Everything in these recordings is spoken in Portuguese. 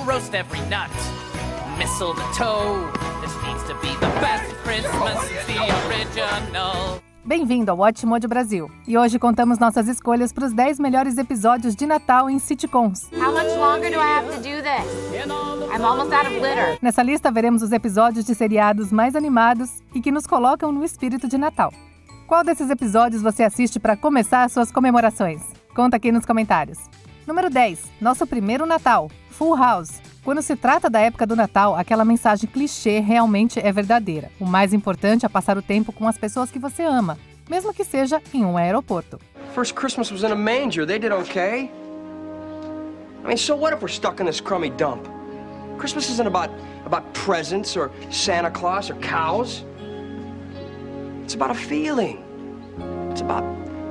We'll roast every nut. Mistletoe. This needs to be the best Christmas, the original. Bem-vindo ao Watch Mode Brasil. E hoje contamos nossas escolhas para os 10 melhores episódios de Natal em sitcoms. How much longer do I have to do this? I'm almost out of glitter. Nessa lista veremos os episódios de seriados mais animados e que nos colocam no espírito de Natal. Qual desses episódios você assiste para começar suas comemorações? Conta aqui nos comentários. Número 10. Nosso primeiro Natal. Full House. Quando se trata da época do Natal, aquela mensagem clichê realmente é verdadeira. O mais importante é passar o tempo com as pessoas que você ama, mesmo que seja em um aeroporto. First Christmas was in a manger. They did okay. I mean, so what if we're stuck in this crummy dump? Christmas isn't about about presents or Santa Claus or cows. It's about a feeling. It's about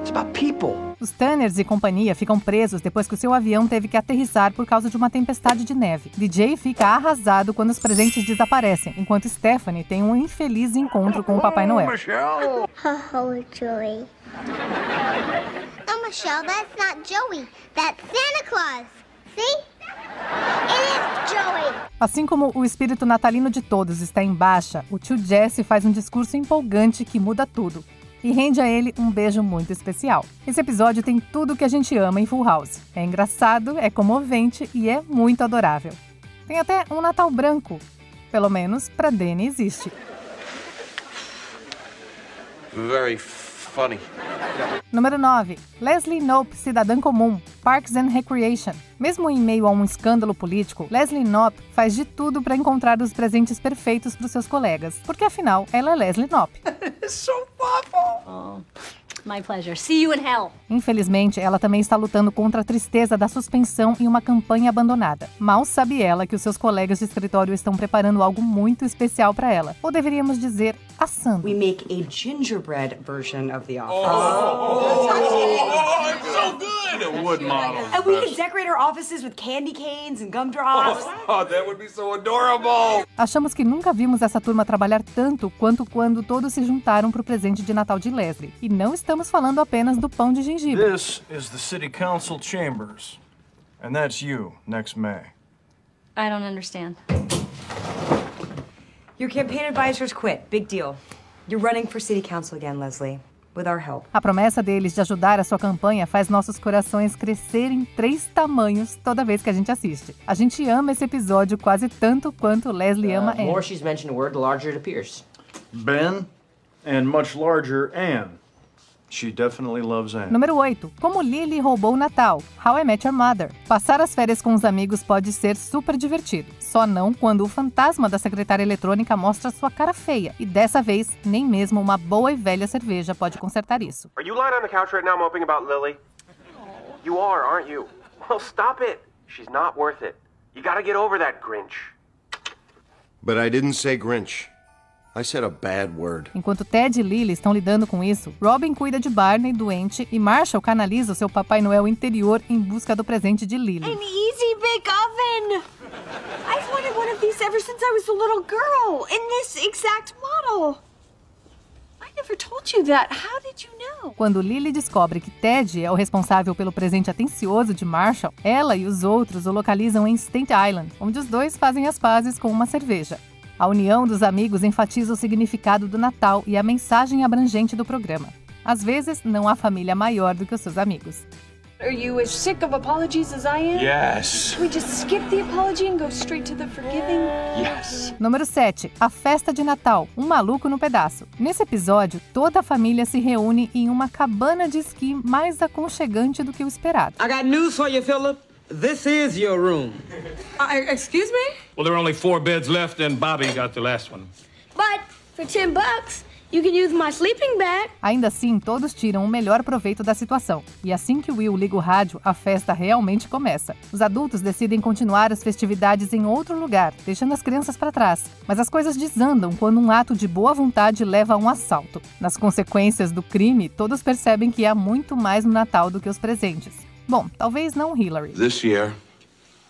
it's about people. Os Tanners e companhia ficam presos depois que o seu avião teve que aterrissar por causa de uma tempestade de neve. DJ fica arrasado quando os presentes desaparecem, enquanto Stephanie tem um infeliz encontro com o Papai Noel. Oh, Joey. Oh, Michelle, that's not Joey. That's Santa Claus. See? It is Joey. Assim como o espírito natalino de todos está em baixa, o tio Jesse faz um discurso empolgante que muda tudo. E rende a ele um beijo muito especial. Esse episódio tem tudo o que a gente ama em Full House. É engraçado, é comovente e é muito adorável. Tem até um Natal branco. Pelo menos pra Danny existe. Very funny. Número 9. Leslie Knope, cidadã comum, Parks and Recreation. Mesmo em meio a um escândalo político, Leslie Knope faz de tudo para encontrar os presentes perfeitos para os seus colegas, porque afinal ela é Leslie Knope. My pleasure. See you in hell. Infelizmente, ela também está lutando contra a tristeza da suspensão em uma campanha abandonada. Mal sabe ela que os seus colegas de escritório estão preparando algo muito especial para ela, ou deveríamos dizer, assando. We make a gingerbread version of the office. Oh, it's so good! A wood model. And we can decorate our offices with candy canes and gumdrops. Oh, that would be so adorable! Achamos que nunca vimos essa turma trabalhar tanto quanto quando todos se juntaram para o presente de Natal de Leslie. E não estamos falando apenas do pão de gengibre. This is the city council chambers. And that's you next May. I don't understand. Your campaign advisors quit. Big deal. You're running for city council again, Leslie. A promessa deles de ajudar a sua campanha faz nossos corações crescerem três tamanhos toda vez que a gente assiste. A gente ama esse episódio quase tanto quanto Leslie ama The more Anne. she's mentioned a word, the larger it appears. Ben, and much larger Anne. She definitely loves Anne. Número 8. Como Lily roubou o Natal. How I Met Your Mother. Passar as férias com os amigos pode ser super divertido. Só não quando o fantasma da secretária eletrônica mostra sua cara feia. E dessa vez, nem mesmo uma boa e velha cerveja pode consertar isso. Are you lying on the couch right now moping about Lily? You are, aren't you? Well, stop it. She's not worth it. You gotta get over that Grinch. But I didn't say Grinch. Enquanto Ted e Lily estão lidando com isso, Robin cuida de Barney, doente, e Marshall canaliza o seu Papai Noel interior em busca do presente de Lily. An easy bake oven! I've wanted one of these ever since I was a little girl, in this exact model. I never told you that. How did you know? Quando Lily descobre que Ted é o responsável pelo presente atencioso de Marshall, ela e os outros o localizam em State Island, onde os dois fazem as pazes com uma cerveja. A união dos amigos enfatiza o significado do Natal e a mensagem abrangente do programa. Às vezes, não há família maior do que os seus amigos. Are you as sick of apologies as I am? Yes. We just skip the apology and go straight to the forgiving? Yes. Número 7. A Festa de Natal. Um maluco no pedaço. Nesse episódio, toda a família se reúne em uma cabana de esqui mais aconchegante do que o esperado. I got news for you, Philip. This is your room. excuse me? Well, there are only four beds left, and Bobby got the last one. But for 10 bucks, you can use my sleeping bag. Ainda assim, todos tiram o melhor proveito da situação. E assim que Will liga o rádio, a festa realmente começa. Os adultos decidem continuar as festividades em outro lugar, deixando as crianças para trás. Mas as coisas desandam quando um ato de boa vontade leva a um assalto. Nas consequências do crime, todos percebem que há muito mais no Natal do que os presentes. Bom, talvez não Hillary. This year,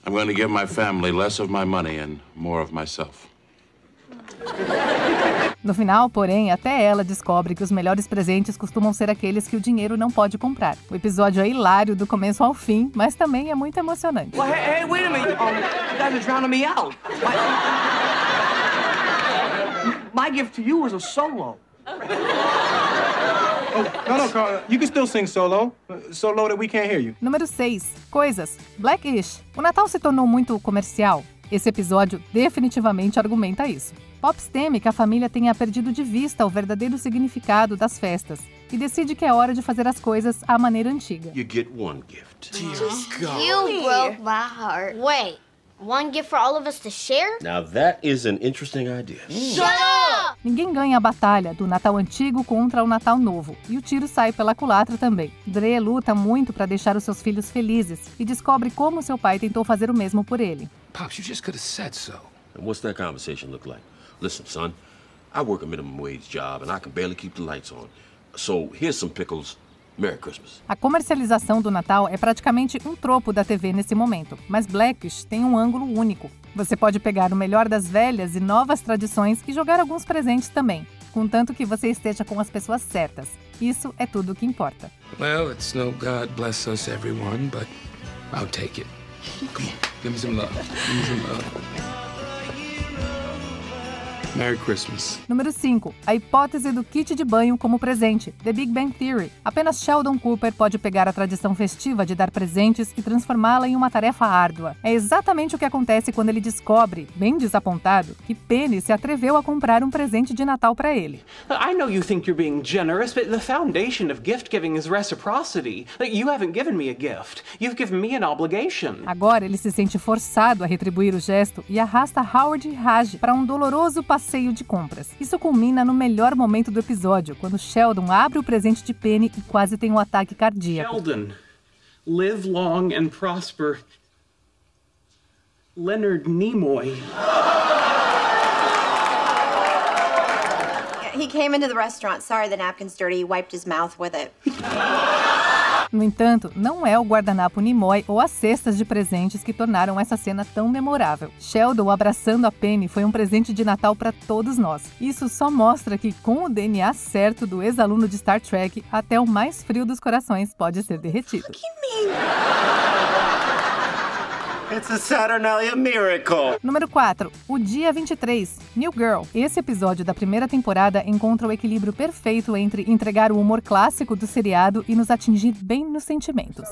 I'm going to give my family less of my money and more of myself. No final, porém, até ela descobre que os melhores presentes costumam ser aqueles que o dinheiro não pode comprar. O episódio é hilário do começo ao fim, mas também é muito emocionante. Well, hey, hey, wait a minute. Um, you guys are drowning me out. My, my gift to you was a solo. No, no, Carl. You can still sing solo. So low that we can't hear you. Número 6. Coisas. Blackish. O Natal se tornou muito comercial. Esse episódio definitivamente argumenta isso. Pops teme que a família tenha perdido de vista o verdadeiro significado das festas e decide que é hora de fazer as coisas à maneira antiga. You get one gift. You broke my heart. Wait, one gift for all of us to share? Now that is an interesting idea. Shut up! Ninguém ganha a batalha do Natal antigo contra o Natal novo, e o tiro sai pela culatra também. Dre luta muito para deixar os seus filhos felizes e descobre como seu pai tentou fazer o mesmo por ele. Pops, you just could have said so. And what's that conversation look like? Listen, son, I work a minimum wage job and I can barely keep the lights on. So here's some pickles. Merry Christmas. A comercialização do Natal é praticamente um tropo da TV nesse momento, mas Blackish tem um ângulo único. Você pode pegar o melhor das velhas e novas tradições e jogar alguns presentes também, contanto que você esteja com as pessoas certas. Isso é tudo o que importa. Well, it's no God bless us, everyone, but I'll take it. Come on, give me some love. Give me some love. Merry Christmas. Número 5. A hipótese do kit de banho como presente, The Big Bang Theory. Apenas Sheldon Cooper pode pegar a tradição festiva de dar presentes e transformá-la em uma tarefa árdua. É exatamente o que acontece quando ele descobre, bem desapontado, que Penny se atreveu a comprar um presente de Natal para ele. I know you think you're being generous, but the foundation of gift giving is reciprocity. You haven't given me a gift. You've given me an obligation. Agora ele se sente forçado a retribuir o gesto e arrasta Howard e Raj para um doloroso passeio de compras. Isso culmina no melhor momento do episódio, quando Sheldon abre o presente de Penny e quase tem um ataque cardíaco. Sheldon, live long and prosper. Leonard Nimoy. He came into the restaurant. Sorry, the napkin's dirty. He wiped his mouth with it. No entanto, não é o guardanapo Nimoy ou as cestas de presentes que tornaram essa cena tão memorável. Sheldon abraçando a Penny foi um presente de Natal para todos nós. Isso só mostra que, com o DNA certo do ex-aluno de Star Trek, até o mais frio dos corações pode ser derretido. It's a Saturnalia miracle. Número 4. O Dia 23. New Girl. Esse episódio da primeira temporada encontra o equilíbrio perfeito entre entregar o humor clássico do seriado e nos atingir bem nos sentimentos.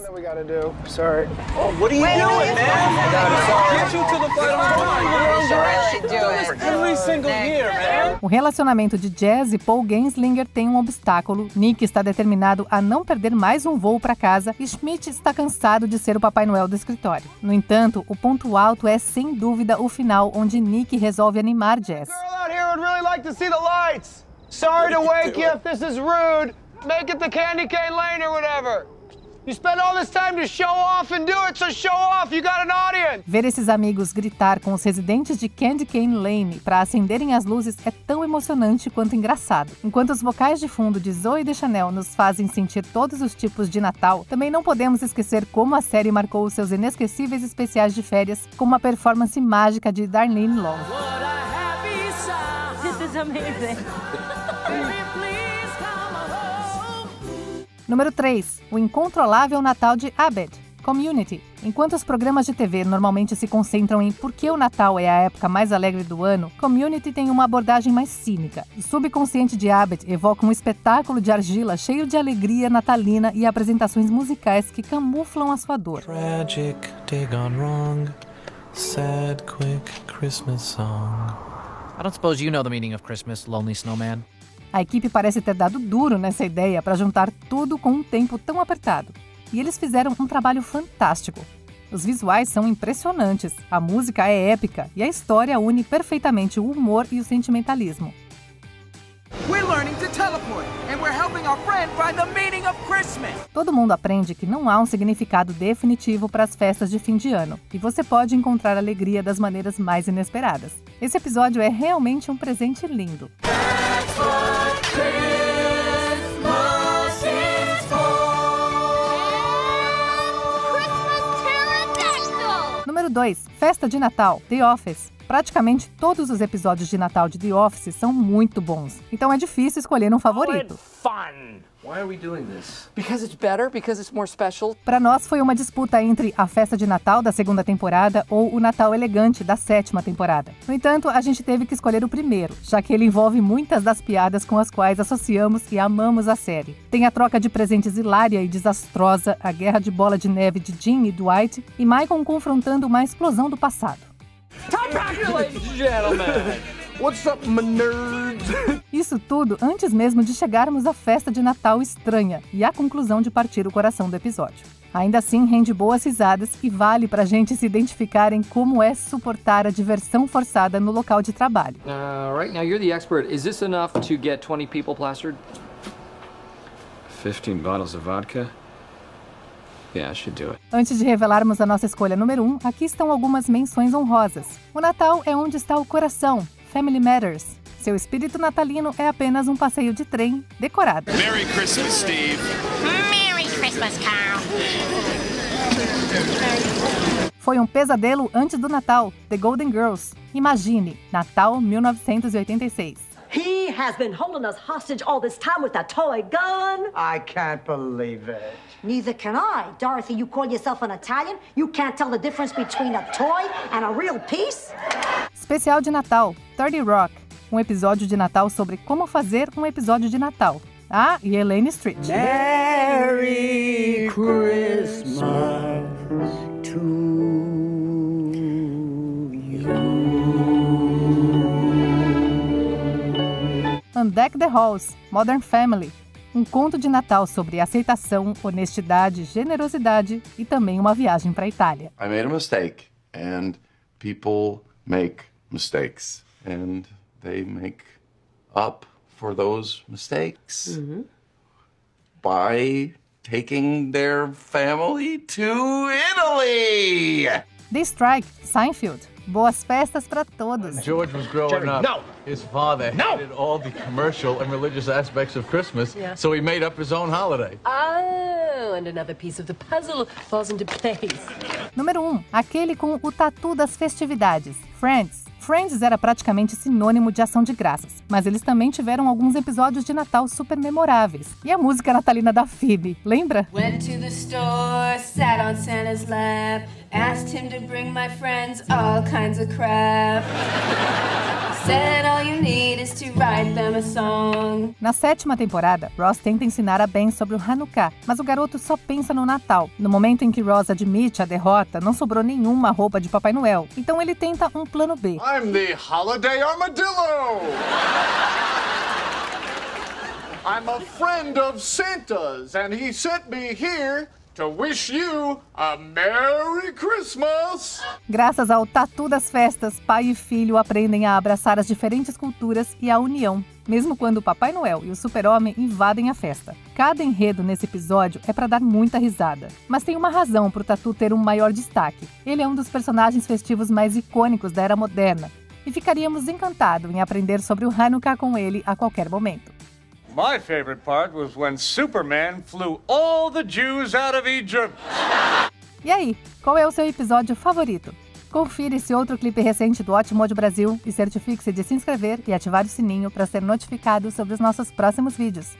O relacionamento de Jazz e Paul Genslinger tem um obstáculo. Nick está determinado a não perder mais um voo para casa e Schmidt está cansado de ser o Papai Noel do escritório. No entanto, o ponto alto é sem dúvida o final, onde Nick resolve animar Jazz. out here would really like to see the lights. Sorry to wake you if this is rude. Make it the candy cane lane or whatever. You spend all this time to show off and do it, so show off. You got an audience. Ver esses amigos gritar com os residentes de Candy Cane Lane para acenderem as luzes é tão emocionante quanto engraçado. Enquanto os vocais de fundo de Zoe de Chanel nos fazem sentir todos os tipos de Natal, também não podemos esquecer como a série marcou os seus inesquecíveis especiais de férias com uma performance mágica de Darlene Love. This is amazing. Número 3. O incontrolável Natal de Abed. Community. Enquanto os programas de TV normalmente se concentram em por que o Natal é a época mais alegre do ano, Community tem uma abordagem mais cínica. O subconsciente de Abed evoca um espetáculo de argila cheio de alegria natalina e apresentações musicais que camuflam a sua dor. Tragic I don't suppose you know the meaning of Christmas, Lonely Snowman. A equipe parece ter dado duro nessa ideia para juntar tudo com um tempo tão apertado. E eles fizeram um trabalho fantástico. Os visuais são impressionantes, a música é épica e a história une perfeitamente o humor e o sentimentalismo. Todo mundo aprende que não há um significado definitivo para as festas de fim de ano e você pode encontrar alegria das maneiras mais inesperadas. Esse episódio é realmente um presente lindo. Número 2. Festa de Natal, The Office. Praticamente todos os episódios de Natal de The Office são muito bons, então é difícil escolher um favorito. Para nós foi uma disputa entre a festa de Natal da segunda temporada ou o Natal elegante da sétima temporada. No entanto, a gente teve que escolher o primeiro, já que ele envolve muitas das piadas com as quais associamos e amamos a série. Tem a troca de presentes hilária e desastrosa, a guerra de bola de neve de Jim e Dwight e Michael confrontando uma explosão do passado. Time back, ladies and gentlemen. What's up, my nerds? Isso tudo antes mesmo de chegarmos à festa de Natal estranha e à conclusão de partir o coração do episódio. Ainda assim, rende boas risadas e vale pra gente se identificar em como é suportar a diversão forçada no local de trabalho. Uh, right now, you're the expert. Is this enough to get 20 people plastered? 15 bottles of vodka? Yeah, I should do it. Antes de revelarmos a nossa escolha número 1, um, aqui estão algumas menções honrosas. O Natal é onde está o coração. Family Matters. Seu espírito natalino é apenas um passeio de trem decorado. Merry Christmas, Steve. Merry Christmas, Carl. Foi um pesadelo antes do Natal, The Golden Girls. Imagine, Natal 1986. He has been holding us hostage all this time with a toy gun. I can't believe it. Neither can I. Dorothy, you call yourself an Italian? You can't tell the difference between a toy and a real piece? Especial de Natal, 30 Rock. Um episódio de Natal sobre como fazer um episódio de Natal. Ah, e Elaine Street. Merry Christmas to Undeck the Halls, Modern Family. Um conto de Natal sobre aceitação, honestidade, generosidade e também uma viagem para a Itália. I made a mistake and people make mistakes and they make up for those mistakes by taking their family to Italy. The Strike, Seinfeld. Boas festas para todos. George was growing Jerry, up. no. His father No. hated all the commercial and religious aspects of Christmas, Yeah. so he made up his own holiday. Oh, and another piece of the puzzle falls into place. Número 1. Um, aquele com o tatu das festividades. Friends. Friends era praticamente sinônimo de ação de graças, mas eles também tiveram alguns episódios de Natal super memoráveis. E a música natalina da Phoebe, lembra? Went to the store, sat on Santa's lap, asked him to bring my friends all kinds of crap. Said all you need is to write them a song. Na sétima temporada, Ross tenta ensinar a Ben sobre o Hanukkah, mas o garoto só pensa no Natal. No momento em que Ross admite a derrota, não sobrou nenhuma roupa de Papai Noel, então ele tenta um plano B. I'm the Holiday Armadillo! I'm a friend of Santa's, and he sent me here to wish you a Merry Christmas! Graças ao tatu das festas, pai e filho aprendem a abraçar as diferentes culturas e a união, mesmo quando o Papai Noel e o Super-Homem invadem a festa. Cada enredo nesse episódio é para dar muita risada, mas tem uma razão para o tatu ter um maior destaque. Ele é um dos personagens festivos mais icônicos da era moderna, e ficaríamos encantados em aprender sobre o Hanukkah com ele a qualquer momento. My favorite part was when Superman flew all the Jews out of Egypt. E aí, qual é o seu episódio favorito? Confira esse outro clipe recente do Ótimo de Brasil e certifique-se de se inscrever e ativar o sininho para ser notificado sobre os nossos próximos vídeos.